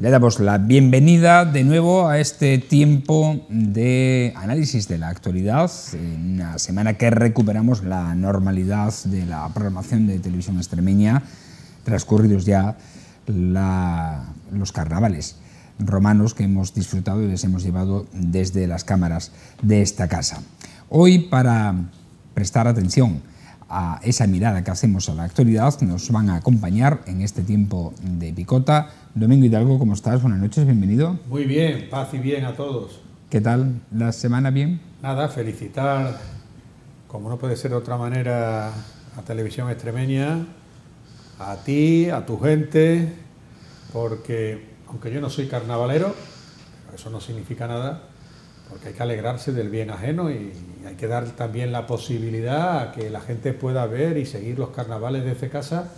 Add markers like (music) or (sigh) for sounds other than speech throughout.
Le damos la bienvenida de nuevo a este tiempo de análisis de la actualidad, en una semana que recuperamos la normalidad de la programación de televisión extremeña, transcurridos ya los carnavales romanos que hemos disfrutado y les hemos llevado desde las cámaras de esta casa. Hoy, para prestar atención a esa mirada que hacemos a la actualidad, nos van a acompañar en este tiempo de picota. Domingo Hidalgo, ¿cómo estás? Buenas noches, bienvenido. Muy bien, paz y bien a todos. ¿Qué tal la semana? ¿Bien? Nada, felicitar, como no puede ser de otra manera, a Televisión Extremeña, a ti, a tu gente, porque aunque yo no soy carnavalero, eso no significa nada, porque hay que alegrarse del bien ajeno y hay que dar también la posibilidad a que la gente pueda ver y seguir los carnavales desde casa,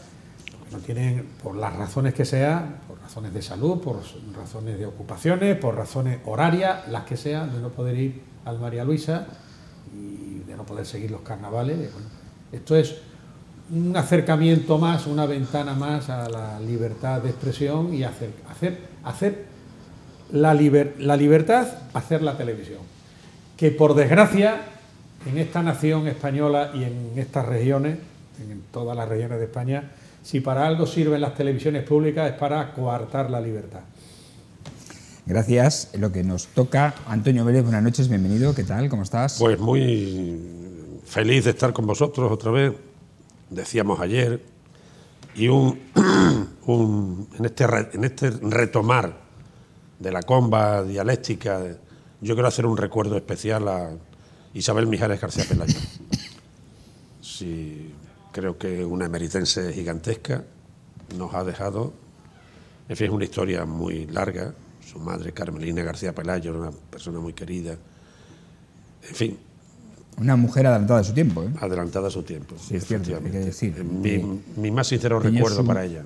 porque no tienen, por las razones que sean, por razones de salud, por razones de ocupaciones, por razones horarias, las que sean, de no poder ir al María Luisa y de no poder seguir los carnavales. esto es un acercamiento más, una ventana más a la libertad de expresión y hacer, hacer, hacer la, la libertad, hacer la televisión. Que por desgracia, en esta nación española y en estas regiones, en todas las regiones de España, si para algo sirven las televisiones públicas es para coartar la libertad. Gracias. Lo que nos toca, Antonio Vélez, buenas noches, bienvenido. ¿Qué tal? ¿Cómo estás? Pues muy feliz de estar con vosotros otra vez decíamos ayer, y un, (clears throat) en, este, en este retomar de la comba dialéctica, yo quiero hacer un recuerdo especial a Isabel Mijares García Pelayo. Sí, creo que una emeritense gigantesca nos ha dejado, en fin, es una historia muy larga, su madre Carmelina García Pelayo era una persona muy querida, en fin, una mujer adelantada a su tiempo. ¿eh? Adelantada a su tiempo. Sí, es cierto, hay que decir. Mi, más sincero recuerdo para ella.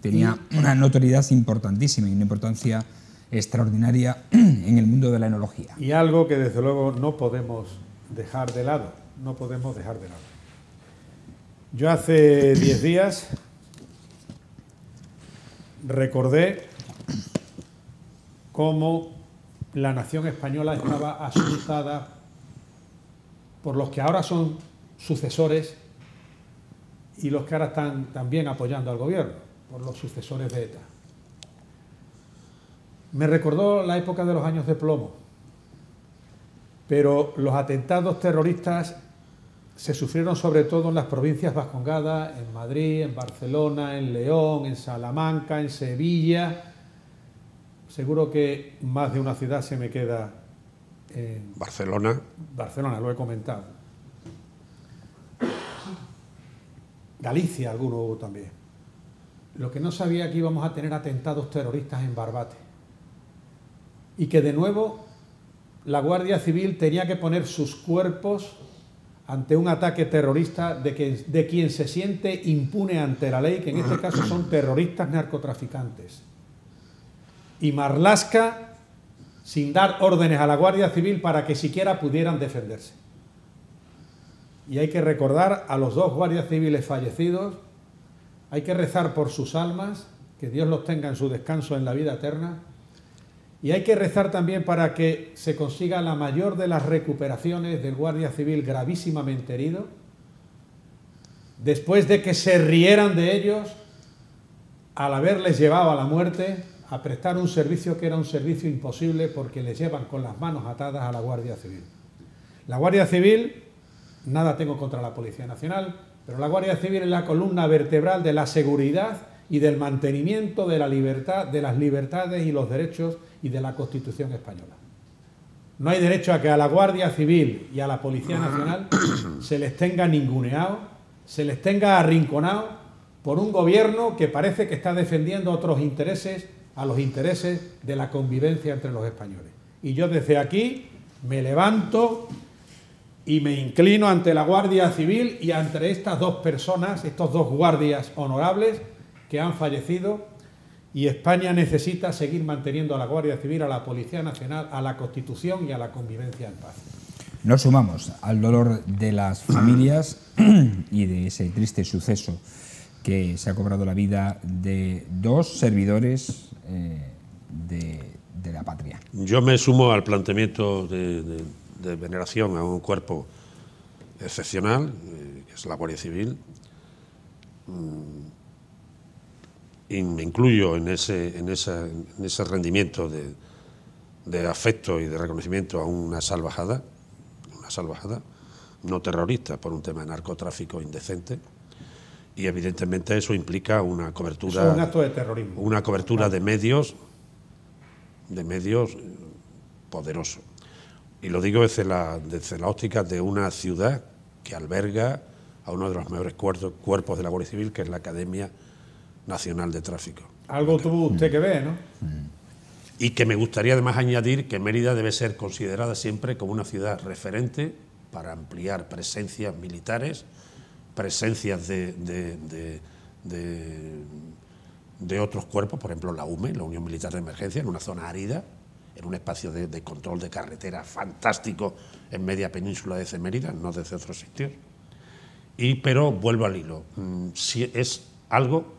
tenía una notoriedad importantísima y una importancia extraordinaria (clears throat) en el mundo de la enología. Y algo que desde luego no podemos dejar de lado, no podemos dejar de lado. Yo hace (clears throat) diez días recordé cómo la nación española estaba asustada por los que ahora son sucesores y los que ahora están también apoyando al gobierno, por los sucesores de ETA. Me recordó la época de los años de plomo, pero los atentados terroristas se sufrieron sobre todo en las provincias vascongadas, en Madrid, en Barcelona, en León, en Salamanca, en Sevilla. Seguro que más de una ciudad se me queda Barcelona. Barcelona, lo he comentado. Galicia, alguno hubo también. Lo que no sabía que íbamos a tener atentados terroristas en Barbate. Y que de nuevo la Guardia Civil tenía que poner sus cuerpos ante un ataque terrorista de, quien se siente impune ante la ley, que en este caso son terroristas narcotraficantes. Y Marlasca sin dar órdenes a la Guardia Civil para que siquiera pudieran defenderse. Y hay que recordar a los dos guardias civiles fallecidos, hay que rezar por sus almas, que Dios los tenga en su descanso en la vida eterna, y hay que rezar también para que se consiga la mayor de las recuperaciones del guardia civil gravísimamente herido, después de que se rieran de ellos al haberles llevado a la muerte a prestar un servicio que era un servicio imposible porque les llevan con las manos atadas a la Guardia Civil. La Guardia Civil, nada tengo contra la Policía Nacional, pero la Guardia Civil es la columna vertebral de la seguridad y del mantenimiento de la libertad, de las libertades y los derechos y de la Constitución española. No hay derecho a que a la Guardia Civil y a la Policía Nacional se les tenga ninguneado, se les tenga arrinconado por un gobierno que parece que está defendiendo otros intereses a los intereses de la convivencia entre los españoles. Y yo desde aquí me levanto y me inclino ante la Guardia Civil y ante estas dos personas, estos dos guardias honorables que han fallecido y España necesita seguir manteniendo a la Guardia Civil, a la Policía Nacional, a la Constitución y a la convivencia en paz. Nos sumamos al dolor de las familias (clears throat) y de ese triste suceso que se ha cobrado la vida de dos servidores eh, de, la patria. Yo me sumo al planteamiento de, veneración a un cuerpo excepcional, eh, que es la Guardia Civil. Mm, y me incluyo en ese, en ese rendimiento de, de afecto y de reconocimiento a una salvajada, una salvajada, no terrorista por un tema de narcotráfico indecente. Y evidentemente eso implica una cobertura. un acto de terrorismo. Una cobertura de medios, de medios eh, poderosos. Y lo digo desde la, desde la óptica de una ciudad que alberga a uno de los mejores cuerpos de la Guardia Civil, que es la Academia Nacional de Tráfico. Algo tuvo usted que ver, ¿no? Mm y que me gustaría además añadir que Mérida debe ser considerada siempre como una ciudad referente para ampliar presencias militares, presencias de, de, otros cuerpos, por ejemplo la UME, la Unión Militar de Emergencia, en una zona árida, en un espacio de, control de carretera fantástico en media península de Mérida, no desde otros sitios. Y, pero vuelvo al hilo, mm, si es algo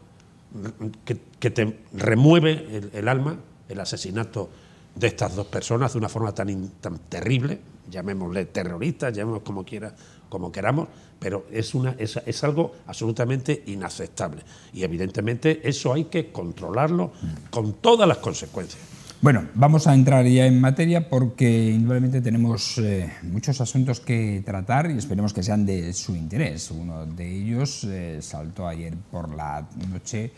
que, te remueve el alma el asesinato de estas dos personas de una forma tan, tan terrible, llamémosle terroristas, llamémosle como quiera, como queramos, pero es, una, es, algo absolutamente inaceptable. Y evidentemente eso hay que controlarlo con todas las consecuencias. Bueno, vamos a entrar ya en materia porque indudablemente tenemos eh, muchos asuntos que tratar y esperemos que sean de su interés. Uno de ellos eh, saltó ayer por la noche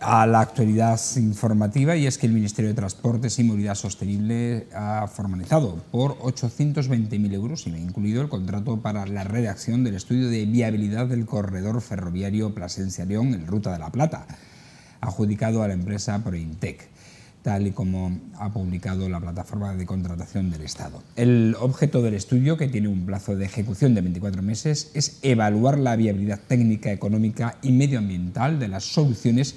a la actualidad informativa y es que el Ministerio de Transportes y Movilidad Sostenible ha formalizado por 820.000 euros, y me incluido el contrato para la redacción del estudio de viabilidad del corredor ferroviario Plasencia-León en Ruta de la Plata, adjudicado a la empresa Prointec tal y como ha publicado la plataforma de contratación del Estado. El objeto del estudio, que tiene un plazo de ejecución de 24 meses, es evaluar la viabilidad técnica, económica y medioambiental de las soluciones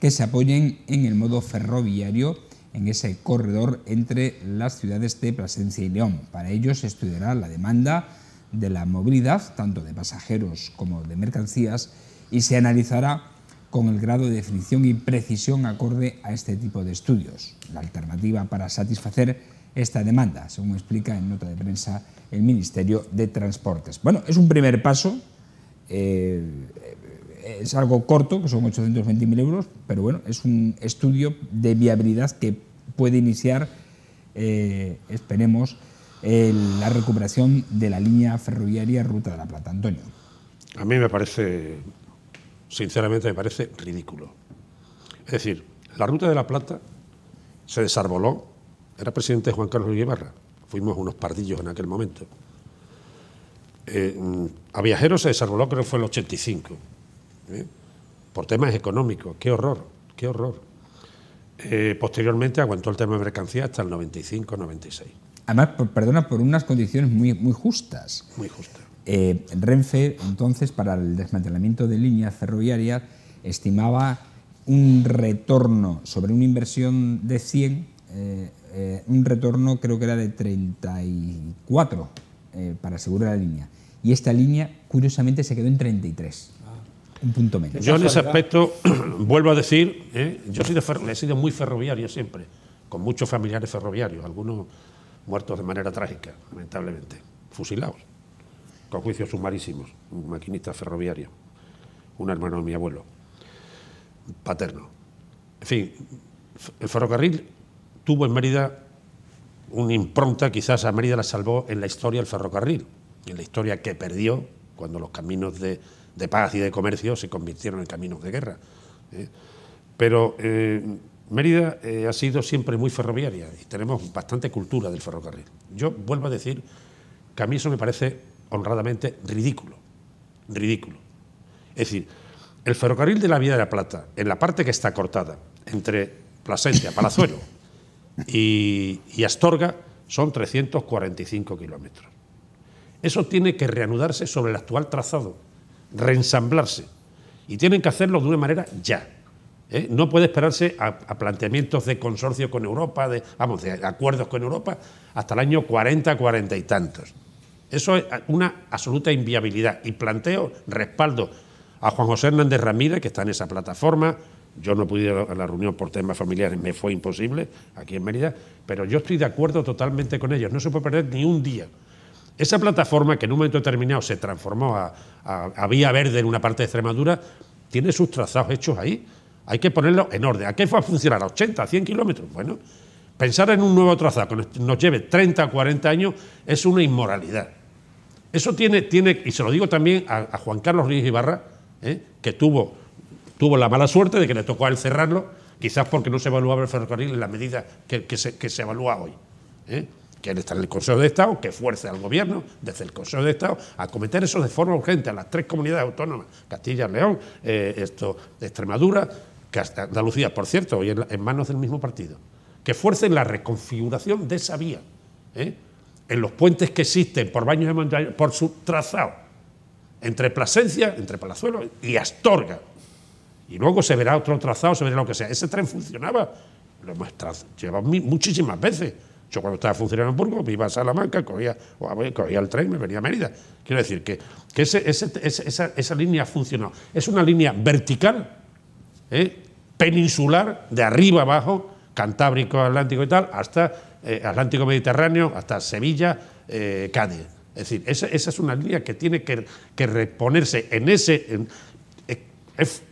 que se apoyen en el modo ferroviario en ese corredor entre las ciudades de Plasencia y León. Para ello se estudiará la demanda de la movilidad, tanto de pasajeros como de mercancías, y se analizará con el grado de definición y precisión acorde a este tipo de estudios. La alternativa para satisfacer esta demanda, según explica en nota de prensa el Ministerio de Transportes. Bueno, es un primer paso. Eh, es algo corto, que son 820.000 euros, pero bueno, es un estudio de viabilidad que puede iniciar, eh, esperemos, la recuperación de la línea ferroviaria Ruta de la Plata. Antonio. A mí me parece, sinceramente, me parece ridículo. Es decir, la Ruta de la Plata se desarboló, era presidente Juan Carlos Guibarra, fuimos unos pardillos en aquel momento. Eh, a viajeros se desarboló, creo que fue el 85 ¿eh? por temas económicos. Qué horror, qué horror. Eh, posteriormente aguantó el tema de mercancía hasta el 95-96. Además, perdona, por unas condiciones muy, muy justas. Muy justas. Eh, Renfe, entonces, para el desmantelamiento de líneas ferroviarias, estimaba un retorno sobre una inversión de 100, un retorno creo que era de 34 para asegurar la línea. Y esta línea, curiosamente, se quedó en 33 un punto menos. Yo en ese aspecto (clears throat) vuelvo a decir, ¿eh? yo he sido muy ferroviario siempre, con muchos familiares ferroviarios, algunos muertos de manera trágica, lamentablemente, fusilados, con juicios sumarísimos, un maquinista ferroviario, un hermano de mi abuelo, paterno. En fin, el ferrocarril tuvo en Mérida una impronta, quizás a Mérida la salvó en la historia del ferrocarril, en la historia que perdió cuando los caminos de de paz y de comercio se convirtieron en caminos de guerra. ¿eh? Pero eh, Mérida eh, ha sido siempre muy ferroviaria y tenemos bastante cultura del ferrocarril. Yo vuelvo a decir que a mí eso me parece honradamente ridículo, ridículo. Es decir, el ferrocarril de la Vía de la Plata, en la parte que está cortada entre Plasencia, Palazuelo (laughs) y, y Astorga, son 345 kilómetros. Eso tiene que reanudarse sobre el actual trazado reensamblarse. Y tienen que hacerlo de una manera ya. ¿eh? No puede esperarse a, planteamientos de consorcio con Europa, de, vamos, de acuerdos con Europa, hasta el año 40, 40 y tantos. Eso es una absoluta inviabilidad. Y planteo, respaldo a Juan José Hernández Ramírez, que está en esa plataforma. Yo no pude ir a la reunión por temas familiares, me fue imposible aquí en Mérida, pero yo estoy de acuerdo totalmente con ellos. No se puede perder ni un día. Esa plataforma, que en un momento determinado se transformó a, Vía Verde en una parte de Extremadura, tiene sus trazados hechos ahí. Hay que ponerlo en orden. ¿A qué va a funcionar? ¿A 80, 100 kilómetros? Bueno, pensar en un nuevo trazado que nos lleve 30 o 40 años es una inmoralidad. Eso tiene, tiene y se lo digo también a, Juan Carlos Ríos Ibarra, ¿eh? que tuvo, tuvo la mala suerte de que le tocó a él cerrarlo, quizás porque no se evaluaba el ferrocarril en la medida que, se, que se, evalúa hoy. ¿eh? que está en el Consejo de Estado, que fuerce al Gobierno desde el Consejo de Estado a cometer eso de forma urgente a las tres comunidades autónomas, Castilla, León, eh, esto, Extremadura, Andalucía, por cierto, hoy en, manos del mismo partido, que fuercen la reconfiguración de esa vía, ¿eh? En los puentes que existen por baños de montaña, por su trazado, entre Plasencia, entre Palazuelo y Astorga. Y luego se verá otro trazado, se verá lo que sea. Ese tren funcionaba, lo hemos llevado muchísimas veces. Yo cuando estaba funcionando en Burgos, me iba a Salamanca, cogía, cogía el tren, me venía a Mérida. Quiero decir que, esa, esa, línea ha. Es una línea vertical ¿eh? peninsular, de arriba abajo, Cantábrico, Atlántico y tal, hasta eh, Atlántico Mediterráneo, hasta Sevilla, eh, Cádiz. Es decir, esa, es una línea que tiene que, reponerse en ese... es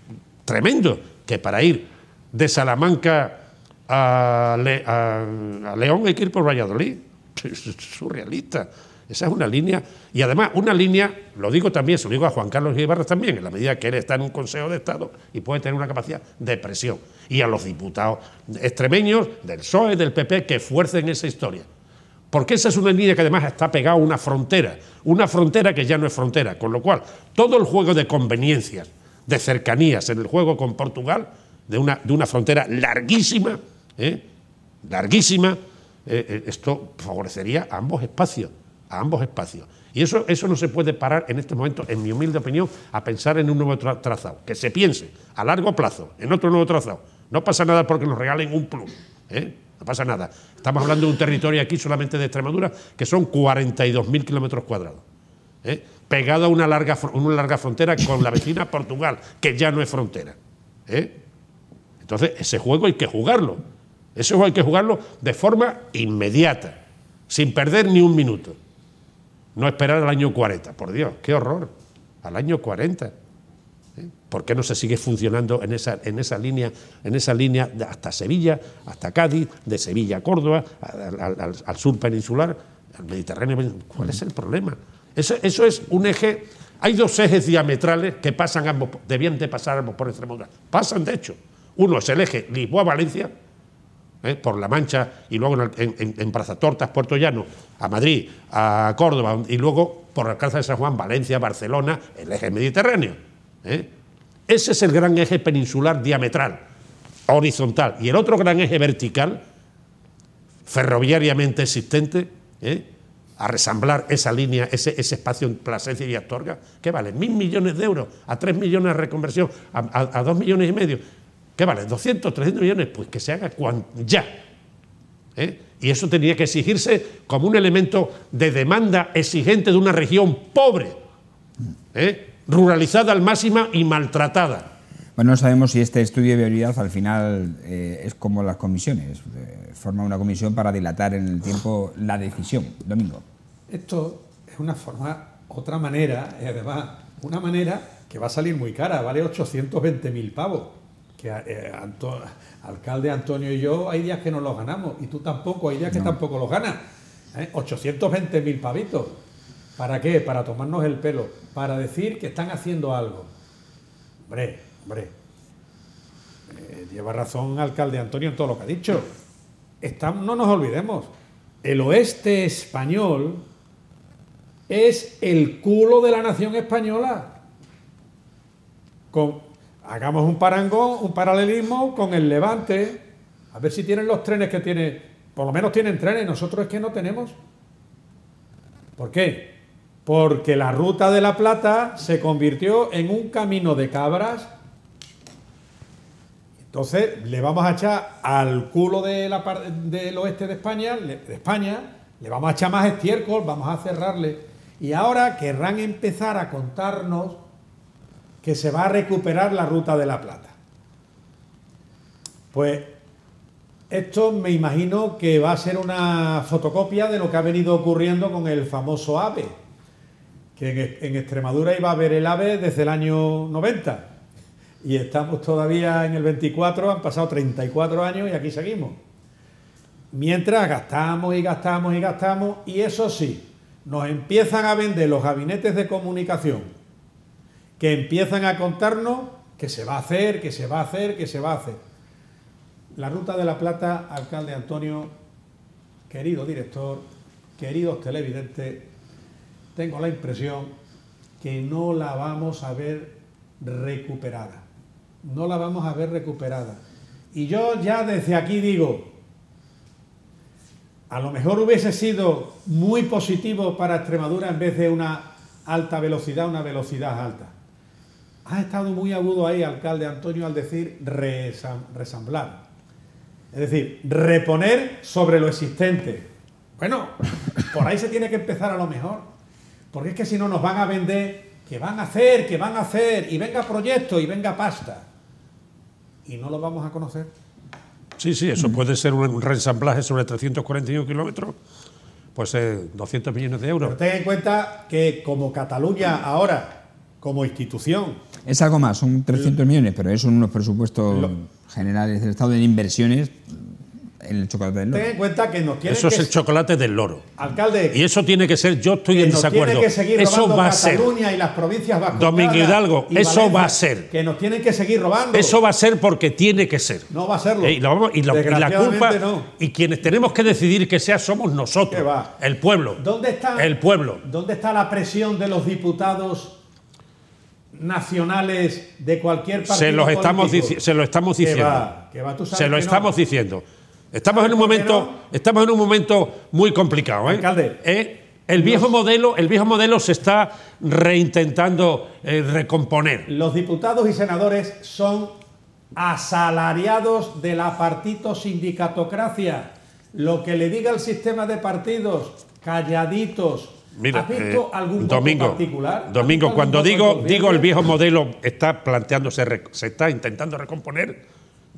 tremendo que para ir de Salamanca a, a León hay que ir por Valladolid. (laughs) Es surrealista. Esa es una línea, y además una línea, lo digo también, se lo digo a Juan Carlos Ibarra también, en la medida que él está en un Consejo de Estado y puede tener una capacidad de presión, y a los diputados extremeños del PSOE, del PP, que fuercen esa historia. Porque esa es una línea que además está pegada a una frontera, una frontera que ya no es frontera, con lo cual todo el juego de conveniencias, de cercanías en el juego con Portugal, de una, de una frontera larguísima, ¿eh? larguísima, eh, eh, esto favorecería a ambos espacios a ambos espacios. Y eso, eso no se puede parar en este momento, en mi humilde opinión, a pensar en un nuevo trazado. Que se piense a largo plazo en otro nuevo trazado. No pasa nada porque nos regalen un plus. ¿eh? No pasa nada. Estamos hablando de un territorio aquí solamente de Extremadura que son 42.000 kilómetros cuadrados. ¿eh? Pegado a una larga, una larga frontera con la vecina Portugal, que ya no es frontera. ¿eh? Entonces, ese juego hay que jugarlo. Ese juego hay que jugarlo de forma inmediata, sin perder ni un minuto. No esperar al año 40, por Dios, qué horror, al año 40. ¿Por qué no se sigue funcionando en esa, en esa línea, en esa línea hasta Sevilla, hasta Cádiz, de Sevilla a Córdoba, al, sur peninsular, al Mediterráneo? ¿Cuál es el problema? Eso, eso, es un eje. Hay dos ejes diametrales que pasan ambos, debían de pasar ambos por Extremadura. Pasan, de hecho. Uno es el eje Lisboa-Valencia, ¿eh? por La Mancha y luego en, Plaza Tortas, Puerto Llano, a Madrid, a Córdoba y luego por Alcázar de San Juan, Valencia, Barcelona, el eje mediterráneo. ¿eh? Ese es el gran eje peninsular diametral, horizontal. Y el otro gran eje vertical, ferroviariamente existente, ¿eh? a resamblar esa línea, ese, espacio en Plasencia y Astorga, que vale mil millones de euros, a tres millones de reconversión, a dos millones y medio. ¿Qué vale? ¿200, 300 millones? Pues que se haga ya. ¿eh? Y eso tenía que exigirse como un elemento de demanda exigente de una región pobre, ¿eh? Ruralizada al máxima y maltratada. Bueno, no sabemos si este estudio de viabilidad al final eh, es como las comisiones, forma una comisión para dilatar en el tiempo la decisión. Domingo. Esto es una forma, otra manera, además, una manera que va a salir muy cara, vale 820.000 pavos que eh, alcalde Antonio y yo hay días que no los ganamos y tú tampoco, hay días que tampoco los ganas. ¿eh? 820 mil pavitos. ¿Para qué? Para tomarnos el pelo, para decir que están haciendo algo. Hombre, hombre, eh, lleva razón alcalde Antonio en todo lo que ha dicho. no nos olvidemos, el oeste español es el culo de la nación española. Hagamos un parangón, un paralelismo con el Levante, a ver si tienen los trenes que tiene, por lo menos tienen trenes, nosotros es que no tenemos. ¿Por qué? Porque la ruta de la Plata se convirtió en un camino de cabras. Entonces le vamos a echar al culo de la, del oeste de España, de España, le vamos a echar más estiércol, vamos a cerrarle. Y ahora querrán empezar a contarnos que se va a recuperar la ruta de la Plata. Pues esto me imagino que va a ser una fotocopia de lo que ha venido ocurriendo con el famoso AVE, que en, Extremadura iba a haber el AVE desde el año 90 y estamos todavía en el 24, han pasado 34 años y aquí seguimos. Mientras gastamos y gastamos y gastamos y eso sí, nos empiezan a vender los gabinetes de comunicación, que empiezan a contarnos que se va a hacer, que se va a hacer, que se va a hacer la Ruta de la Plata, alcalde Antonio, querido director, queridos televidentes, tengo la impresión que no la vamos a ver recuperada. No la vamos a ver recuperada. Y yo ya desde aquí digo, a lo mejor hubiese sido muy positivo para Extremadura en vez de una alta velocidad, una velocidad alta. Ha estado muy agudo ahí, alcalde Antonio, al decir resamblar. Es decir, reponer sobre lo existente. Bueno, por ahí se tiene que empezar a lo mejor. Porque es que si no nos van a vender que van a hacer, que van a hacer, y venga proyecto, y venga pasta. Y no lo vamos a conocer. Sí, sí, eso puede ser un reensamblaje sobre 341 kilómetros, pues 200 millones de euros. Pero ten en cuenta que como Cataluña ahora, como institución... Es algo más, son 300 millones, pero es unos presupuestos generales del Estado en inversiones el chocolate del loro. Ten en cuenta que nos tiene Eso es el chocolate del loro. Alcalde. Y eso tiene que ser, yo estoy en desacuerdo. Tiene que seguir eso va a ser. y las provincias Domingo Hidalgo, eso va a ser. Que nos tienen que seguir robando. Eso va a ser porque tiene que ser. No va a serlo. Eh, y, la culpa. Y quienes tenemos que decidir que sea somos nosotros. El pueblo. ¿Dónde está, el pueblo. ¿Dónde está la presión de los diputados nacionales de cualquier partido se los estamos se lo estamos diciendo se lo estamos diciendo estamos en un momento estamos en un momento muy complicado ¿eh? Alcalde, ¿Eh? el viejo modelo el viejo modelo se está reintentando eh, recomponer los diputados y senadores son asalariados de la partito sindicatocracia lo que le diga el sistema de partidos calladitos Mira, ¿Has visto eh, algún domingo, particular? Domingo, cuando digo, digo el viejo modelo está planteándose, se está intentando recomponer,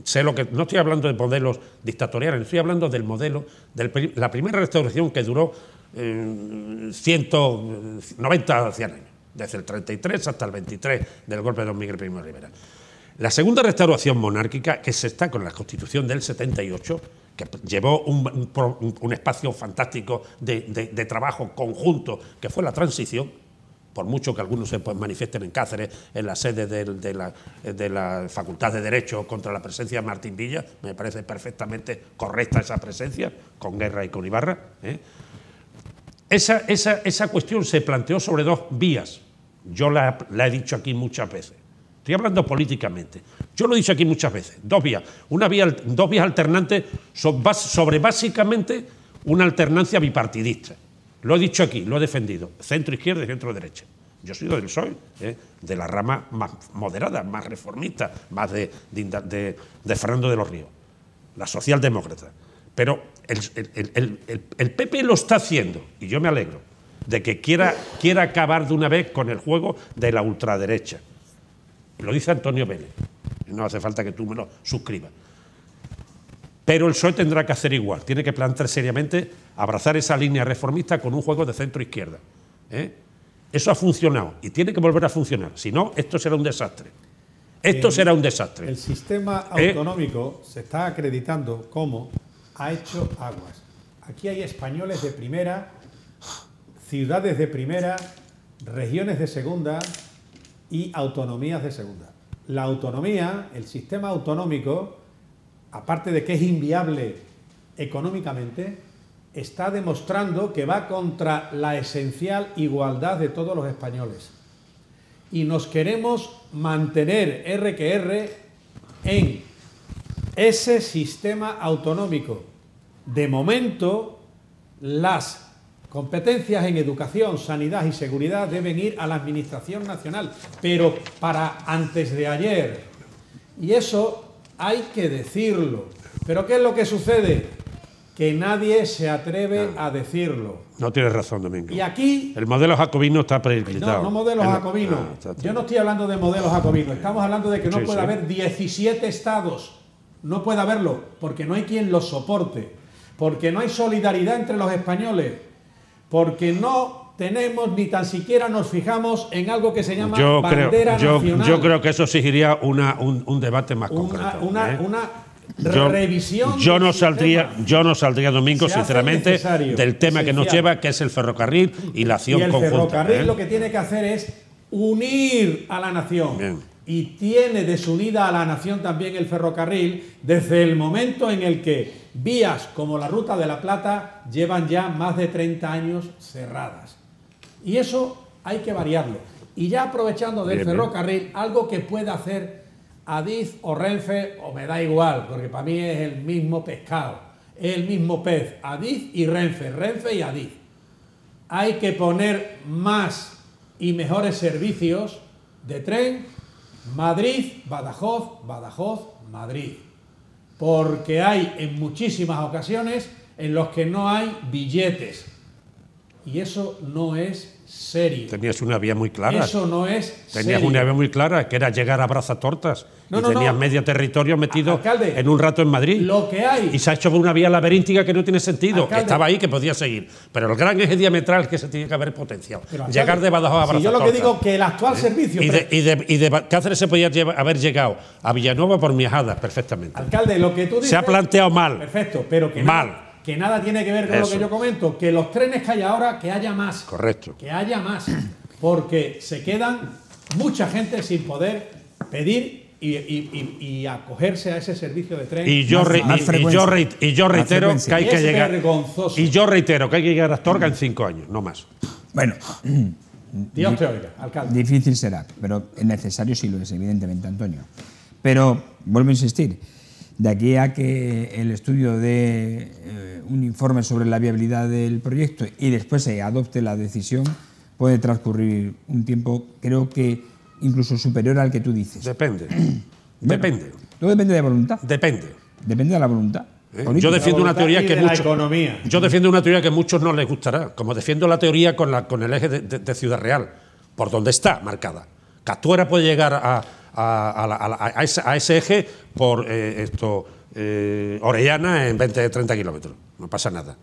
sé lo que no estoy hablando de modelos dictatoriales, estoy hablando del modelo de la primera restauración que duró 190 eh, 100 años, desde el 33 hasta el 23 del golpe de don Miguel Primo Rivera. La segunda restauración monárquica, que se está con la Constitución del 78, que llevó un, espacio fantástico de, trabajo conjunto, que fue la transición, por mucho que algunos se pues, manifiesten en Cáceres, en la sede de, la, Facultad de Derecho contra la presencia de Martín Villa, me parece perfectamente correcta esa presencia, con Guerra y con Ibarra. ¿eh? Esa, cuestión se planteó sobre dos vías, yo la he dicho aquí muchas veces. Estoy hablando políticamente. Yo lo he dicho aquí muchas veces. Dos vías. Una vía, dos vías alternantes sobre básicamente una alternancia bipartidista. Lo he dicho aquí, lo he defendido. Centro izquierda y centro derecha. Yo soy del PSOE, ¿eh? de la rama más moderada, más reformista, más de, de, Fernando de los Ríos, la socialdemócrata. Pero el, PP lo está haciendo, y yo me alegro, de que quiera, quiera acabar de una vez con el juego de la ultraderecha. Lo dice Antonio Vélez. No hace falta que tú me lo suscribas. Pero el PSOE tendrá que hacer igual. Tiene que plantear seriamente abrazar esa línea reformista con un juego de centro-izquierda. ¿eh? Eso ha funcionado y tiene que volver a funcionar. Si no, esto será un desastre. Esto será un desastre. El sistema ¿Eh? autonómico se está acreditando como ha hecho aguas. Aquí hay españoles de primera, ciudades de primera, regiones de segunda, y autonomías de segunda. La autonomía, el sistema autonómico, aparte de que es inviable económicamente, está demostrando que va contra la esencial igualdad de todos los españoles. Y nos queremos mantener R en ese sistema autonómico. De momento, las Competencias en educación, sanidad y seguridad deben ir a la Administración Nacional, pero para antes de ayer. Y eso hay que decirlo. Pero ¿qué es lo que sucede? que nadie se atreve a decirlo. No tienes razón, Domingo. Y aquí El modelo jacobino está preclitado. no, no modelos El- jacobinos. Ah, Yo no estoy hablando de modelos jacobinos. Estamos hablando de que no Sí, puede sí. haber 17 estados. No puede haberlo, porque no hay quien los soporte. Porque no hay solidaridad entre los españoles. Porque no tenemos ni tan siquiera nos fijamos en algo que se llama yo, creo, bandera yo, nacional. yo creo que eso exigiría una, un, un debate más una, concreto. una, ¿eh? una yo, revisión. yo no saldría, sistema. yo no saldría domingo, Se sinceramente, del tema que nos lleva, que es el ferrocarril y la Y acción el conjunta. ferrocarril ¿eh? lo que tiene que hacer es unir a la nación. Bien. Y tiene desunida a la nación también el ferrocarril desde el momento en el que vías como la Ruta de la Plata llevan ya más de 30 años cerradas. Y eso hay que variarlo. Y ya aprovechando del Bien, bien. ferrocarril, algo que pueda hacer Adif o Renfe, o me da igual, porque para mí es el mismo pescado, es el mismo pez, Adif y Renfe, Renfe y Adif hay que poner más y mejores servicios de tren Madrid, Badajoz, Badajoz, Madrid. Porque hay en muchísimas ocasiones en los que no hay billetes. Y eso no es serio. Tenías una vía muy clara. Eso no es Tenías serio. una vía muy clara, que era llegar a Brazatortas. No, y no, tenías no. medio territorio metido Alcalde, en un rato en Madrid. Lo que hay. Y se ha hecho por una vía laberíntica que no tiene sentido. Alcalde. Estaba ahí que podía seguir. Pero el gran eje diametral que se tiene que haber potenciado. Pero, alcalde, Llegar de Badajoz a si Brazatortas. yo lo que digo que el actual servicio. Y de, y de- y de Cáceres se podía lleva- haber llegado a Villanueva por Miajadas perfectamente. Alcalde, lo que tú dices. Se ha planteado mal. Perfecto, pero que Mal. Que nada tiene que ver con lo que yo comento. Que los trenes que hay ahora, que haya más. Correcto. que haya más, porque se quedan mucha gente sin poder pedir y, y- y- y acogerse a ese servicio de tren. Y yo, Más- re- más y- y frecuencia. yo re- y yo reitero que hay que Es llegar. vergonzoso. Y yo reitero que hay que llegar a Astorga en cinco años, no más. Bueno, (clears throat) Dios te oiga, alcalde. difícil será, pero es necesario sí lo es, evidentemente, Antonio. Pero, vuelvo a insistir, de aquí a que el estudio de eh, un informe sobre la viabilidad del proyecto y después se adopte la decisión, puede transcurrir un tiempo, creo que incluso superior al que tú dices. Depende. (clears throat) Bueno, Depende. Todo depende de voluntad. Depende. Depende de la voluntad. ¿eh? Yo defiendo una teoría que de muchos. Yo defiendo una teoría que a muchos no les gustará. Como defiendo la teoría con, la, con el eje de, de- de Ciudad Real, por donde está marcada. Castuera puede llegar a, ese, eje por eh, esto eh, Orellana en 20 30 kilómetros. No pasa nada.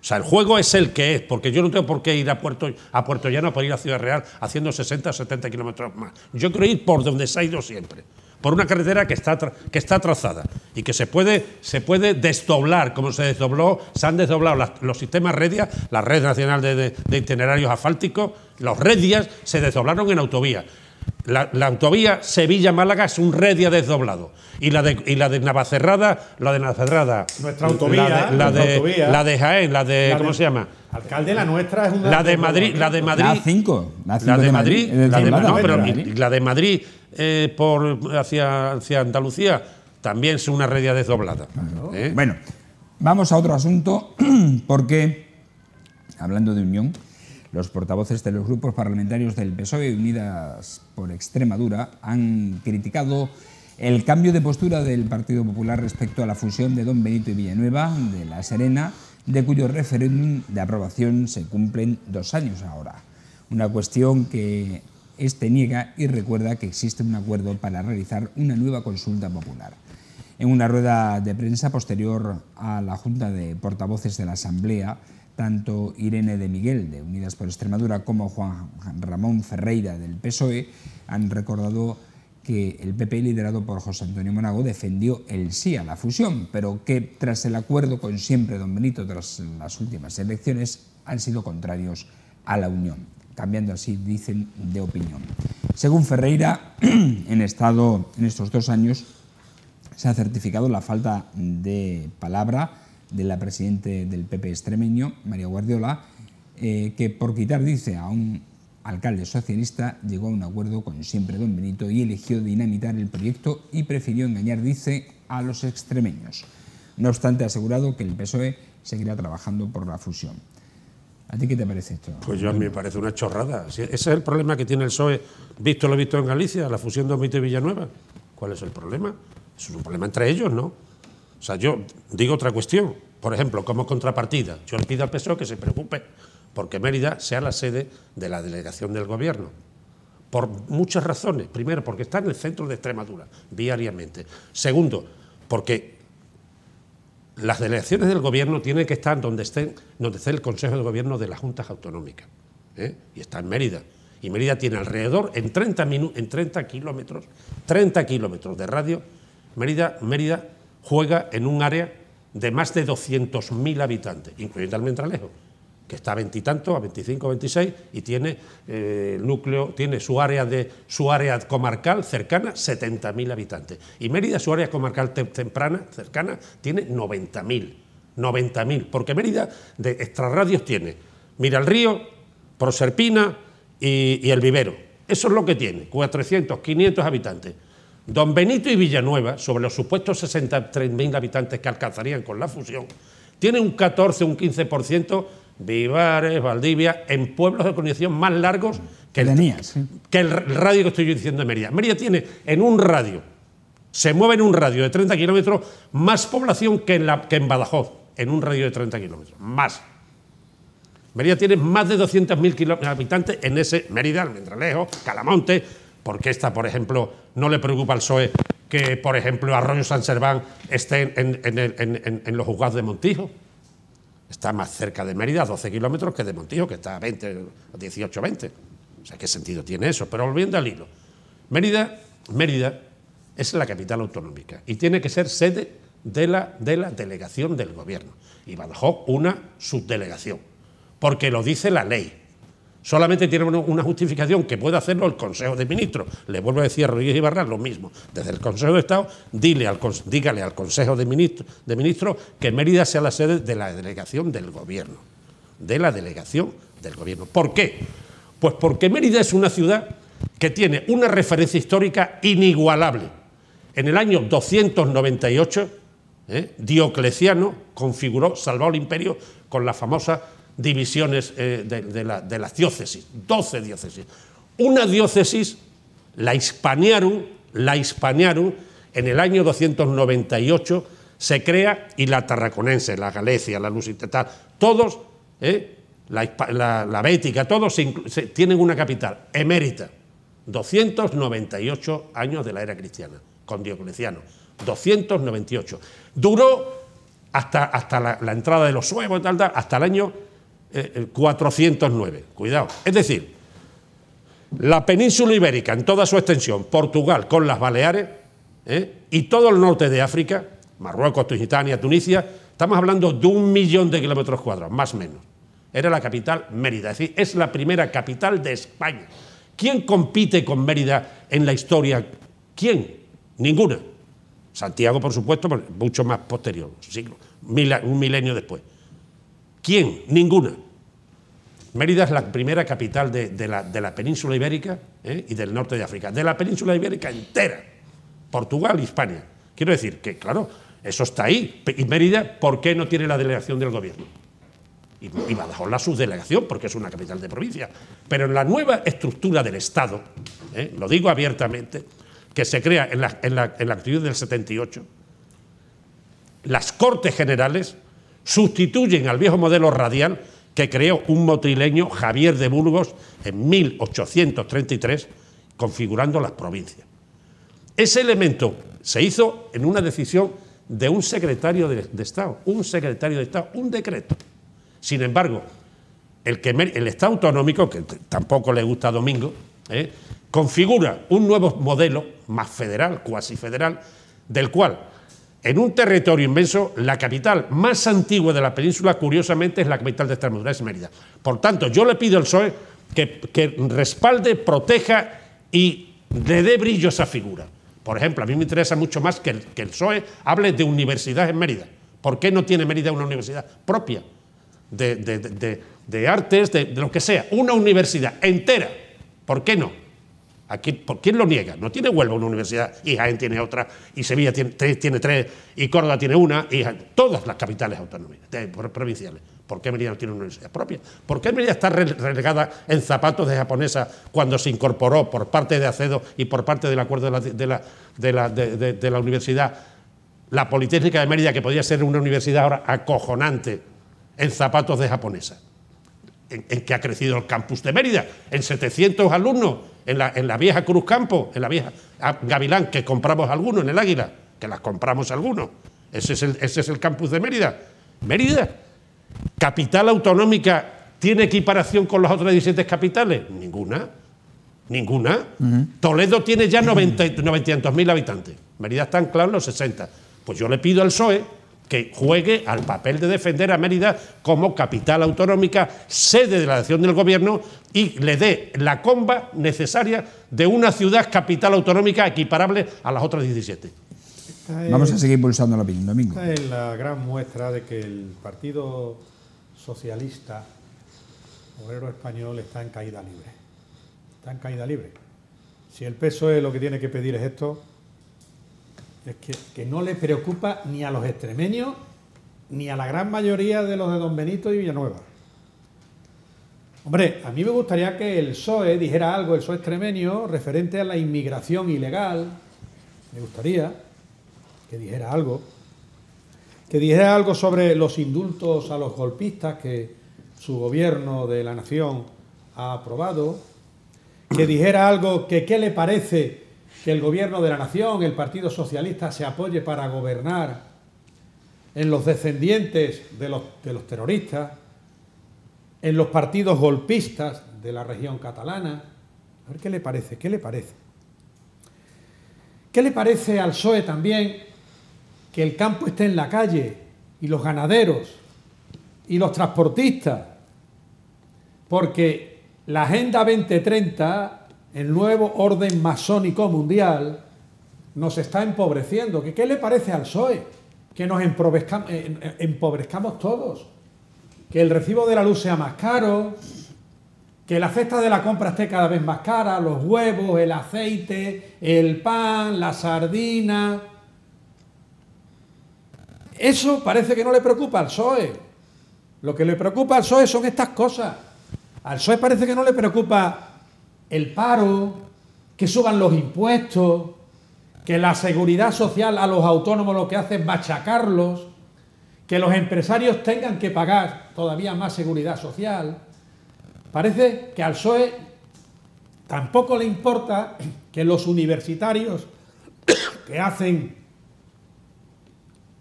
O sea, el juego es el que es, porque yo no tengo por qué ir a Puerto, a Puerto Llano para ir a Ciudad Real haciendo 60 o 70 kilómetros más. Yo quiero ir por donde se ha ido siempre, por una carretera que está, que está trazada y que se puede, se puede desdoblar, como se desdobló, se han desdoblado los sistemas Redia, la Red Nacional de, de- de Itinerarios Asfálticos, los Redias se desdoblaron en autovía. La, la autovía Sevilla-Málaga es un Redia desdoblado. Y la de, y la de Navacerrada, la de Navacerrada. Nuestra autovía, La de, la nuestra de- autovía. la de Jaén, la de. La ¿Cómo de- se llama? Alcalde, la nuestra es una. La de Madrid, la de Madrid. La A5. La, A5 La de Madrid, la de, la no, de pero Madrid. y la de Madrid eh, por hacia, hacia Andalucía también es una redia desdoblada. ¿eh? Bueno, vamos a otro asunto, (clears throat) porque, hablando de unión, los portavoces de los grupos parlamentarios del PSOE Unidas por Extremadura han criticado el cambio de postura del Partido Popular respecto a la fusión de Don Benito y Villanueva de La Serena, de cuyo referéndum de aprobación se cumplen dos años ahora. Una cuestión que este niega y recuerda que existe un acuerdo para realizar una nueva consulta popular. En una rueda de prensa posterior a la Junta de Portavoces de la Asamblea, tanto Irene de Miguel, de Unidas por Extremadura, como Juan Ramón Ferreira, del PSOE, han recordado que el PP, liderado por José Antonio Monago, defendió el sí a la fusión, pero que tras el acuerdo con siempre don Benito tras las últimas elecciones han sido contrarios a la unión, cambiando así, dicen, de opinión. Según Ferreira, (clears throat) en, estado, en estos dos años se ha certificado la falta de palabra de la presidente del PP extremeño, María Guardiola, eh, que por quitar, dice, a un alcalde socialista, llegó a un acuerdo con siempre don Benito y eligió dinamitar el proyecto y prefirió engañar, dice, a los extremeños. No obstante, ha asegurado que el PSOE seguirá trabajando por la fusión. ¿A ti qué te parece esto? Pues yo a mí me parece una chorrada. Ese es el problema que tiene el PSOE, visto lo visto en Galicia, la fusión de Benito y Villanueva. ¿Cuál es el problema? Es un problema entre ellos, ¿no? Sea, yo digo otra cuestión. por ejemplo, como contrapartida, yo le pido al PSOE que se preocupe porque Mérida sea la sede de la delegación del gobierno. Por muchas razones. Primero, porque está en el centro de Extremadura, diariamente. Segundo, porque las delegaciones del gobierno tienen que estar donde, estén, donde esté el Consejo de Gobierno de las Juntas Autonómicas. ¿eh? Y está en Mérida. Y Mérida tiene alrededor, en 30, en 30 kilómetros, 30 kilómetros de radio, Mérida, Mérida juega en un área de más de 200.000 habitantes, incluyendo Almendralejo, que está a veintitantos, a 25, 26, y tiene eh, núcleo, tiene su área de su área comarcal cercana 70.000 habitantes. Y Mérida, su área comarcal temprana, cercana, tiene 90.000. 90.000, porque Mérida de extrarradios tiene Mira el Río, Proserpina y, y El Vivero. Eso es lo que tiene, 400, 500 habitantes. Don Benito y Villanueva, sobre los supuestos 63.000 habitantes que alcanzarían con la fusión, tiene un 14, un 15% Vivares, Valdivia, en pueblos de colonización más largos que el, que el radio que estoy yo diciendo de Mérida. Mérida tiene en un radio, se mueve en un radio de 30 kilómetros, más población que en, la, que en Badajoz, en un radio de 30 kilómetros, más. Mérida tiene más de 200.000 habitantes en ese Mérida, Almendralejo, Calamonte, porque esta, por ejemplo, no le preocupa al PSOE que, por ejemplo, Arroyo San Serván esté en, los juzgados de Montijo. Está más cerca de Mérida, 12 kilómetros, que de Montijo, que está a 20, 18, 20. O sea, ¿qué sentido tiene eso? Pero volviendo al hilo. Mérida, Mérida es la capital autonómica y tiene que ser sede de la, de la delegación del gobierno. Y Badajoz una subdelegación, porque lo dice la ley solamente tiene una justificación que puede hacerlo el Consejo de Ministros. Le vuelvo a decir a Rodríguez Ibarra lo mismo. Desde el Consejo de Estado, dile al, dígale al Consejo de Ministros, de Ministros que Mérida sea la sede de la delegación del Gobierno. De la delegación del Gobierno. ¿Por qué? Pues porque Mérida es una ciudad que tiene una referencia histórica inigualable. En el año 298, ¿eh? Diocleciano configuró, salvó el imperio con la famosa divisiones eh, de, las diócesis, 12 diócesis. Una diócesis la hispanearon, la hispanearon en el año 298 se crea y la tarraconense, la Galecia, la Lusitana, todos, eh, la, Bética, todos tienen una capital, emérita. 298 años de la era cristiana, con Diocleciano. 298. Duró hasta, hasta la, entrada de los suevos, tal, tal, hasta el año 409. Eh, Cuidado. Es decir, la península ibérica en toda su extensión, Portugal con las Baleares ¿eh? y todo el norte de África, Marruecos, Tunisia, Tunisia, estamos hablando de un millón de kilómetros cuadrados, más o menos. Era la capital Mérida, es decir, es la primera capital de España. ¿Quién compite con Mérida en la historia? ¿Quién? Ninguna. Santiago, por supuesto, mucho más posterior, un milenio después. ¿Quién? Ninguna. Mérida es la primera capital de, la, península ibérica ¿eh? y del norte de África, de la península ibérica entera, Portugal y España. Quiero decir que, claro, eso está ahí. Y Mérida, ¿por qué no tiene la delegación del gobierno? Y, y Badajoz la subdelegación, porque es una capital de provincia. Pero en la nueva estructura del Estado, ¿eh? lo digo abiertamente, que se crea en la, en la actividad del 78, las Cortes Generales sustituyen al viejo modelo radial que creó un motrileño Javier de Burgos en 1833, configurando las provincias. Ese elemento se hizo en una decisión de un secretario de, Estado, un secretario de Estado, un decreto. Sin embargo, el, Estado autonómico, que tampoco le gusta a Domingo, ¿eh? configura un nuevo modelo más federal, cuasi federal, del cual en un territorio inmenso, la capital más antigua de la península, curiosamente, es la capital de Extremadura, es Mérida. Por tanto, yo le pido al PSOE que, respalde, proteja y le dé brillo a esa figura. Por ejemplo, a mí me interesa mucho más que el, que el PSOE hable de universidad en Mérida. ¿Por qué no tiene Mérida una universidad propia de, artes, de lo que sea? Una universidad entera. ¿Por qué no? ¿Por quién lo niega? No tiene Huelva una universidad, y Jaén tiene otra, y Sevilla tiene, tres, y Córdoba tiene una, y todas las capitales autonómicas, provinciales. ¿Por qué Mérida no tiene una universidad propia? ¿Por qué Mérida está relegada en zapatos de japonesa cuando se incorporó por parte de Acedo y por parte del acuerdo de la, de la, universidad la Politécnica de Mérida, que podría ser una universidad ahora acojonante, en zapatos de japonesa. En, que ha crecido el campus de Mérida, en 700 alumnos, en la, en la vieja Cruz Campo, en la vieja Gavilán, que compramos algunos en el Águila, que las compramos algunos. Ese es el, ese es el campus de Mérida. Mérida, capital autonómica, ¿tiene equiparación con las otras 17 capitales? Ninguna. Ninguna. Toledo tiene ya 900.000 habitantes. Mérida está anclado en los 60. Pues yo le pido al PSOE que juegue al papel de defender a Mérida como capital autonómica, sede de la acción del gobierno y le dé la comba necesaria de una ciudad capital autonómica equiparable a las otras 17. Vamos a seguir pulsando la opinión, Domingo. Esta es la gran muestra de que el Partido Socialista Obrero Español está en caída libre. Está en caída libre. Si el PSOE lo que tiene que pedir es esto, es que, no le preocupa ni a los extremeños ni a la gran mayoría de los de Don Benito y Villanueva. Hombre, a mí me gustaría que el PSOE dijera algo, el PSOE extremeño, referente a la inmigración ilegal. Me gustaría que dijera algo. Que dijera algo sobre los indultos a los golpistas que su gobierno de la nación ha aprobado. Que dijera algo que qué le parece que el gobierno de la nación, el Partido Socialista, se apoye para gobernar en los descendientes de los, terroristas, en los partidos golpistas de la región catalana. A ver qué le parece, qué le parece. ¿Qué le parece al PSOE también que el campo esté en la calle y los ganaderos y los transportistas? Porque la Agenda 2030 el nuevo orden masónico mundial nos está empobreciendo. ¿Qué, le parece al PSOE? Que nos eh, empobrezcamos todos. Que el recibo de la luz sea más caro. Que la cesta de la compra esté cada vez más cara. Los huevos, el aceite, el pan, la sardina. Eso parece que no le preocupa al PSOE. Lo que le preocupa al PSOE son estas cosas. Al PSOE parece que no le preocupa el paro, que suban los impuestos, que la seguridad social a los autónomos lo que hace es machacarlos, que los empresarios tengan que pagar todavía más seguridad social. Parece que al PSOE tampoco le importa que los universitarios (coughs) que hacen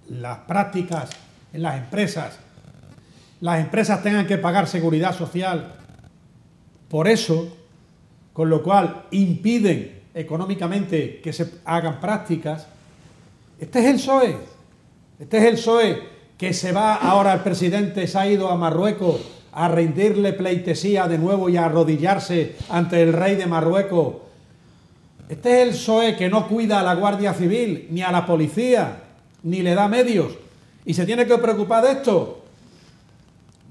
las prácticas en las empresas, las empresas tengan que pagar seguridad social. Por eso, con lo cual impiden económicamente que se hagan prácticas. Este es el PSOE, este es el PSOE que se va ahora, el presidente se ha ido a Marruecos a rendirle pleitesía de nuevo y a arrodillarse ante el rey de Marruecos. Este es el PSOE que no cuida a la Guardia Civil, ni a la policía, ni le da medios. Y se tiene que preocupar de esto.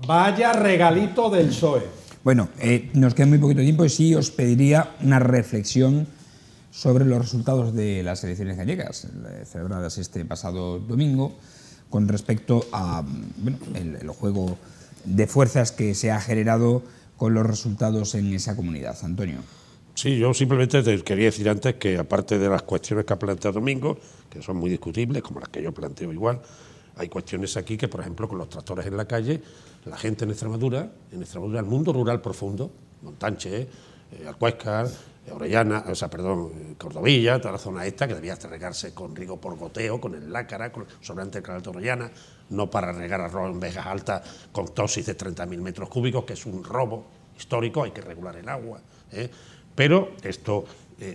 Vaya regalito del PSOE. Bueno, eh, nos queda muy poquito tiempo y sí os pediría una reflexión sobre los resultados de las elecciones gallegas eh, celebradas este pasado domingo con respecto a el, juego de fuerzas que se ha generado con los resultados en esa comunidad. Antonio. Sí, yo simplemente te quería decir antes que aparte de las cuestiones que ha planteado Domingo, que son muy discutibles, como las que yo planteo igual, hay cuestiones aquí que, por ejemplo, con los tractores en la calle, la gente en Extremadura, en Extremadura, el mundo rural profundo, Montanche, eh, Alcuéscar, eh, Orellana, o sea, perdón, eh, Cordovilla, toda la zona esta, que debía regarse con riego por goteo, con el lácara, con, sobrante del canal de Orellana, no para regar arroz en Vegas Altas con tosis de 30.000 metros cúbicos, que es un robo histórico, hay que regular el agua. Pero esto,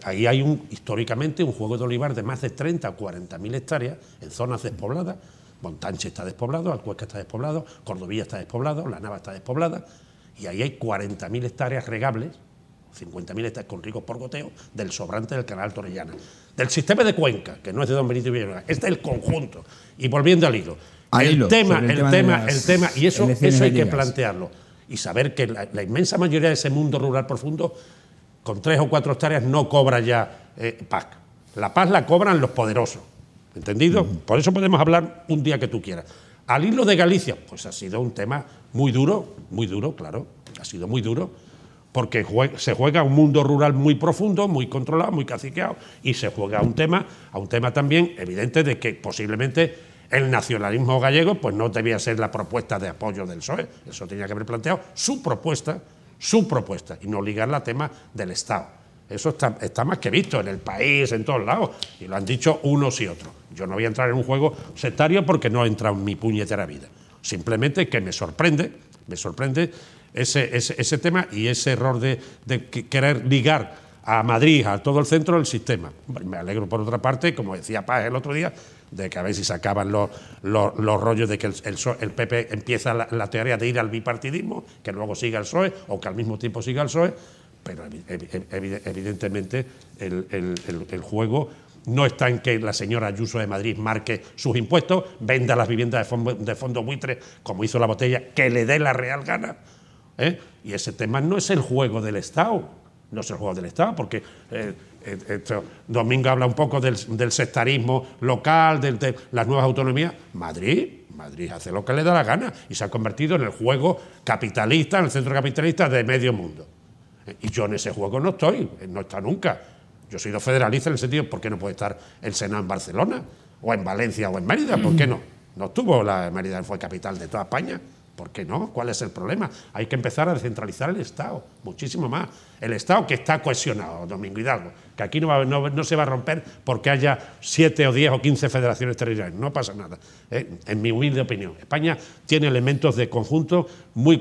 ahí hay un, históricamente un juego de olivar de más de 30 o 40.000 hectáreas en zonas despobladas, Montanche está despoblado, Alcuesca está despoblado, Cordovilla está despoblado, La Nava está despoblada, y ahí hay 40.000 hectáreas regables, 50.000 hectáreas con ricos por goteo, del sobrante del canal Torrellana. Del sistema de Cuenca, que no es de Don Benito y Villanueva, es el conjunto. Y volviendo al hilo, el, tema, el, tema, el tema, y eso, eso hay que plantearlo, y saber que la, inmensa mayoría de ese mundo rural profundo, con tres o cuatro hectáreas, no cobra ya eh, PAC. La paz la cobran los poderosos ¿Entendido? Por eso podemos hablar un día que tú quieras. Al hilo de Galicia, pues ha sido un tema muy duro, muy duro, claro, ha sido muy duro, porque se juega un mundo rural muy profundo, muy controlado, muy caciqueado, y se juega a un tema, a un tema también evidente de que posiblemente el nacionalismo gallego pues no debía ser la propuesta de apoyo del PSOE, eso tenía que haber planteado su propuesta, su propuesta, y no ligarla a tema del Estado. Eso está, está, más que visto en el país, en todos lados, y lo han dicho unos y otros. Yo no voy a entrar en un juego sectario porque no he entrado en mi puñetera vida. Simplemente que me sorprende, me sorprende ese, ese, tema y ese error de, querer ligar a Madrid, a todo el centro del sistema. Me alegro por otra parte, como decía Paz el otro día, de que a ver si se acaban los, los, rollos de que el, el, PP empieza la, teoría de ir al bipartidismo, que luego siga el PSOE o que al mismo tiempo siga el PSOE, pero evidentemente el, juego no está en que la señora Ayuso de Madrid marque sus impuestos, venda las viviendas de fondo, de buitre, como hizo la botella, que le dé la real gana. ¿eh? Y ese tema no es el juego del Estado, no es el juego del Estado, porque eh, eh, Domingo habla un poco del, sectarismo local, de las nuevas autonomías. Madrid, Madrid hace lo que le da la gana y se ha convertido en el juego capitalista, en el centro capitalista de medio mundo. Y yo en ese juego no estoy, no está nunca. Yo soy sido federalista en el sentido, ¿por qué no puede estar el Senado en Barcelona? O en Valencia o en Mérida, ¿por qué no? No estuvo la Mérida, fue capital de toda España. ¿Por qué no? ¿Cuál es el problema? Hay que empezar a descentralizar el Estado, muchísimo más. El Estado que está cohesionado, Domingo Hidalgo, que aquí no, no, se va a romper porque haya siete o diez o quince federaciones territoriales, no pasa nada, ¿eh? en mi humilde opinión. España tiene elementos de conjunto muy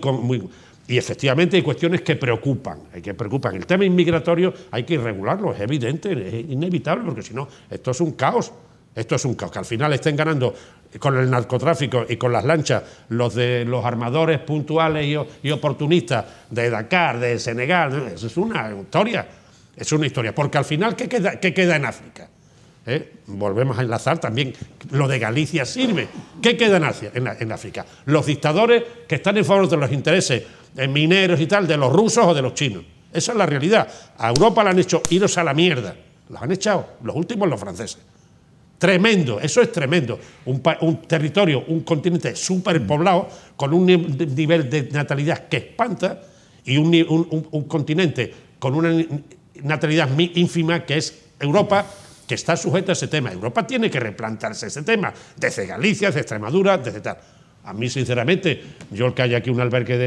y efectivamente hay cuestiones que preocupan, hay que preocupan. El tema inmigratorio hay que irregularlo, es evidente, es inevitable, porque si no, esto es un caos. Esto es un caos, que al final estén ganando con el narcotráfico y con las lanchas los de los armadores puntuales y, oportunistas de Dakar, de Senegal, es una historia, es una historia, porque al final, ¿qué queda, qué queda en África? ¿Eh? Volvemos a enlazar también, lo de Galicia sirve. ¿Qué queda en, en África? Los dictadores que están en favor de los intereses mineros y tal, de los rusos o de los chinos. Esa es la realidad. A Europa la han hecho iros a la mierda. Los han echado, los últimos los franceses. Tremendo, eso es tremendo. Un, territorio, un continente superpoblado, con un nivel de natalidad que espanta, y un, continente con una natalidad ínfima que es Europa, que está sujeta a ese tema. Europa tiene que replantarse ese tema, desde Galicia, desde Extremadura, desde tal. A mí, sinceramente, yo el que haya aquí un albergue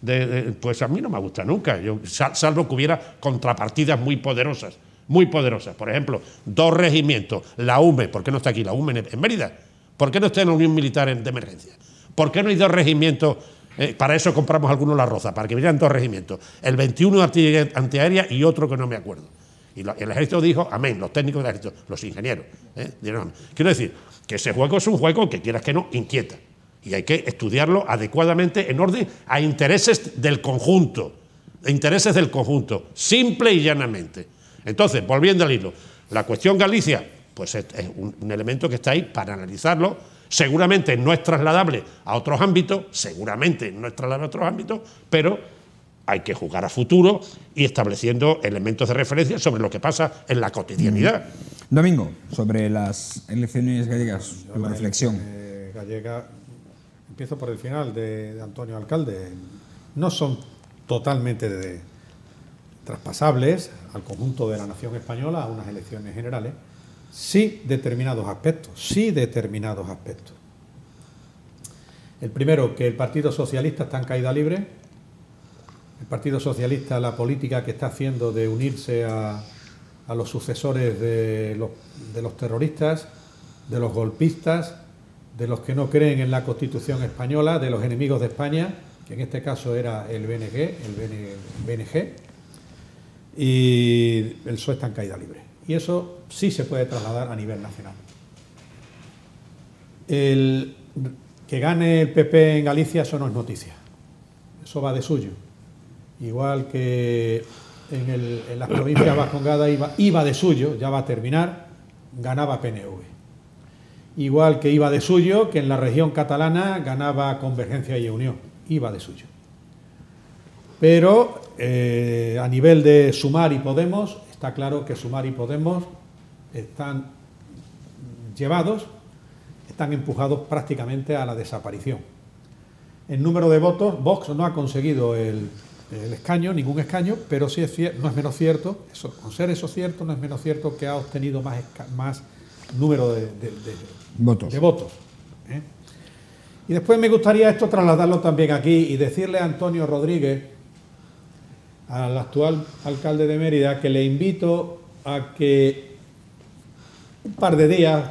de, Pues a mí no me gusta nunca, yo, salvo que hubiera contrapartidas muy poderosas, muy poderosas. Por ejemplo, dos regimientos, la UME, ¿por qué no está aquí la UME en Mérida? ¿Por qué no está en la Unión Militar de Emergencia? ¿Por qué no hay dos regimientos? Eh, para eso compramos algunos la Roza, para que vieran dos regimientos. El 21 de artillería antiaérea y otro que no me acuerdo. Y el ejército dijo, amén, los técnicos del ejército, los ingenieros. ¿eh? Quiero decir que ese juego es un juego que quieras que no, inquieta y hay que estudiarlo adecuadamente en orden a intereses del conjunto, intereses del conjunto, simple y llanamente. Entonces, volviendo al hilo, la cuestión Galicia, pues es, un, elemento que está ahí para analizarlo, seguramente no es trasladable a otros ámbitos, seguramente no es trasladable a otros ámbitos, pero hay que jugar a futuro y estableciendo elementos de referencia sobre lo que pasa en la cotidianidad. Domingo, sobre las elecciones gallegas, tu reflexión. Eh, gallega empiezo por el final de, Antonio Alcalde, no son totalmente traspasables al conjunto de la nación española a unas elecciones generales, sí determinados aspectos, sí determinados aspectos. El primero, que el Partido Socialista está en caída libre. El Partido Socialista, la política que está haciendo de unirse a, los sucesores de los terroristas, de los golpistas, de los que no creen en la Constitución española, de los enemigos de España, que en este caso era el BNG, el BNG, y el PSOE está en caída libre. Y eso sí se puede trasladar a nivel nacional. El, que gane el PP en Galicia, eso no es noticia. Eso va de suyo. Igual que en, el, las provincias vascongadas iba, iba de suyo, ya va a terminar, ganaba PNV igual que iba de suyo, que en la región catalana ganaba Convergencia y Unión, iba de suyo. Pero eh, a nivel de Sumar y Podemos, está claro que Sumar y Podemos están llevados, están empujados prácticamente a la desaparición. En número de votos, Vox no ha conseguido el, el escaño, ningún escaño, pero sí es no es menos cierto, eso, con ser eso cierto, no es menos cierto que ha obtenido más, más número de, votos. De votos ¿eh? Y después me gustaría esto trasladarlo también aquí y decirle a Antonio Rodríguez, al actual alcalde de Mérida, que le invito a que un par de días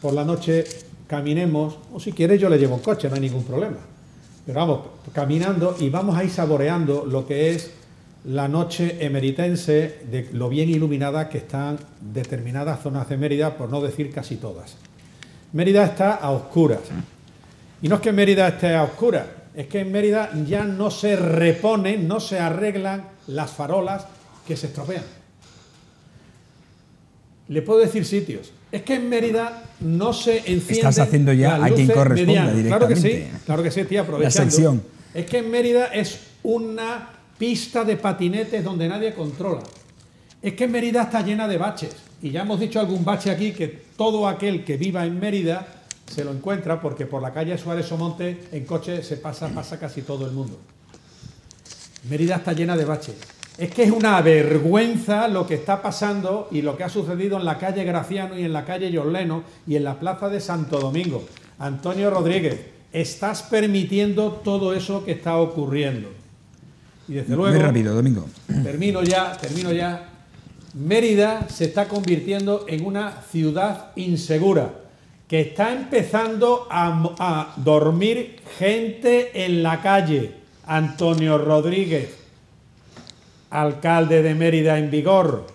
por la noche caminemos, o si quiere yo le llevo un coche, no hay ningún problema pero vamos caminando y vamos a ir saboreando lo que es la noche emeritense de lo bien iluminada que están determinadas zonas de Mérida, por no decir casi todas. Mérida está a oscuras. Y no es que Mérida esté a oscuras, es que en Mérida ya no se reponen, no se arreglan las farolas que se estropean. Le puedo decir sitios. Es que en Mérida no se enciende. Estás haciendo ya a quien corresponda directamente. Claro que sí, claro que sí, tía, aprovechando. La sección. Es que en Mérida es una pista de patinetes donde nadie controla. Es que Mérida está llena de baches. Y ya hemos dicho algún bache aquí que todo aquel que viva en Mérida se lo encuentra porque por la calle Suárez Omonte en coche se pasa, pasa casi todo el mundo. Mérida está llena de baches. Es que es una vergüenza lo que está pasando y lo que ha sucedido en la calle Graciano y en la calle Yorleno y en la plaza de Santo Domingo. Antonio Rodríguez, estás permitiendo todo eso que está ocurriendo. Y desde luego. Muy rápido, Domingo. Termino ya, termino ya. Mérida se está convirtiendo en una ciudad insegura, que está empezando a, a dormir gente en la calle. Antonio Rodríguez, alcalde de Mérida en vigor.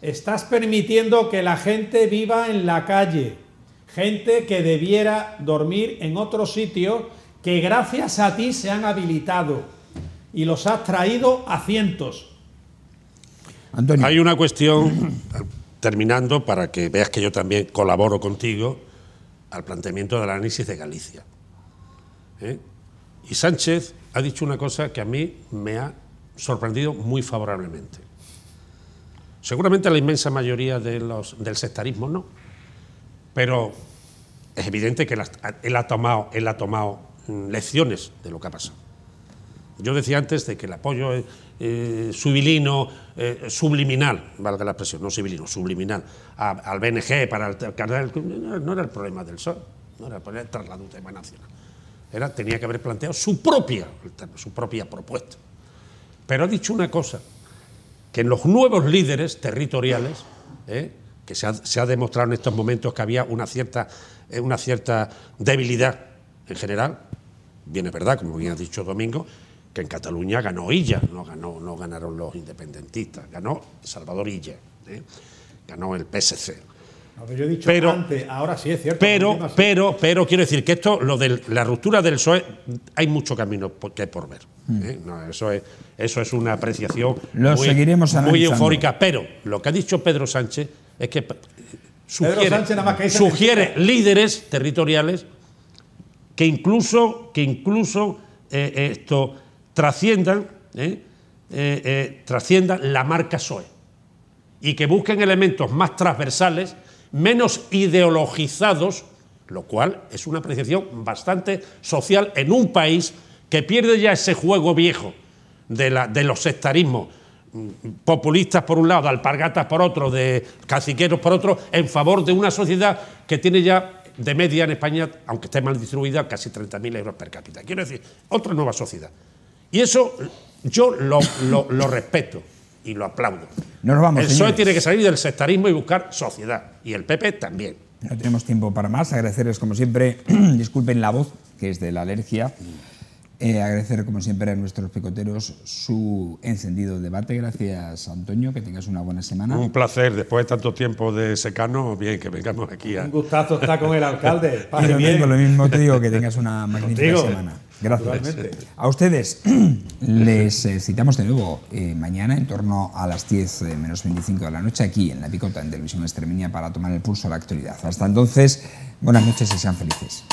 Estás permitiendo que la gente viva en la calle, gente que debiera dormir en otro sitio que gracias a ti se han habilitado y los has traído a cientos. Hay una cuestión, terminando, para que veas que yo también colaboro contigo, al planteamiento del análisis de Galicia. ¿eh? Y Sánchez ha dicho una cosa que a mí me ha sorprendido muy favorablemente. Seguramente la inmensa mayoría de los, del sectarismo no, pero es evidente que él ha, tomado, él ha tomado mm, lecciones de lo que ha pasado. Yo decía antes de que el apoyo eh, subilino, eh, subliminal, valga la expresión, no civilino, subliminal, al BNG para el no, era el problema del sol, no era el problema del traslado de tema nacional. Tenía que haber planteado su propia, su propia propuesta. Pero ha dicho una cosa, que en los nuevos líderes territoriales, ¿eh? que se ha, demostrado en estos momentos que había una cierta, eh, una cierta debilidad en general, bien es verdad, como bien ha dicho Domingo, que en Cataluña ganó Illa, no, ganó, no ganaron los independentistas, ganó Salvador Illa, ¿eh? ganó el PSC. yo he dicho pero, antes, ahora sí es cierto. Pero, pero, pero quiero decir que esto, lo de la ruptura del PSOE, hay mucho camino que por ver. Mm. eso es eso es una apreciación muy, eufórica. Pero lo que ha dicho Pedro Sánchez es que sugiere, líderes territoriales que incluso, que incluso eh, esto trasciendan, eh, eh, trasciendan la marca SOE y que busquen elementos más transversales, menos ideologizados, lo cual es una apreciación bastante social en un país que pierde ya ese juego viejo de, los sectarismos populistas por un lado, alpargatas por otro, de caciqueros por otro, en favor de una sociedad que tiene ya de media en España, aunque esté mal distribuida, casi 30.000 euros per cápita. Quiero decir, otra nueva sociedad. Y eso yo lo, respeto y lo aplaudo. vamos, el PSOE tiene que salir del sectarismo y buscar sociedad, y el PP también. No tenemos tiempo para más. Agradecerles, como siempre, (clears throat) disculpen la voz, que es de la alergia. Eh, agradecer, como siempre, a nuestros picoteros su encendido debate. Gracias, Antonio, que tengas una buena semana. Un placer, después de tanto tiempo de secano, bien que vengamos aquí. A... Un gustazo estar con el alcalde. (laughs) lo, lo mismo te digo, que tengas una magnífica semana. Gracias. A ustedes (clears throat) les eh, citamos de nuevo eh, mañana en torno a las 10 menos 25 de la noche aquí en La Picota, en Televisión Extremeña, para tomar el pulso a la actualidad. Hasta entonces, buenas noches y sean felices.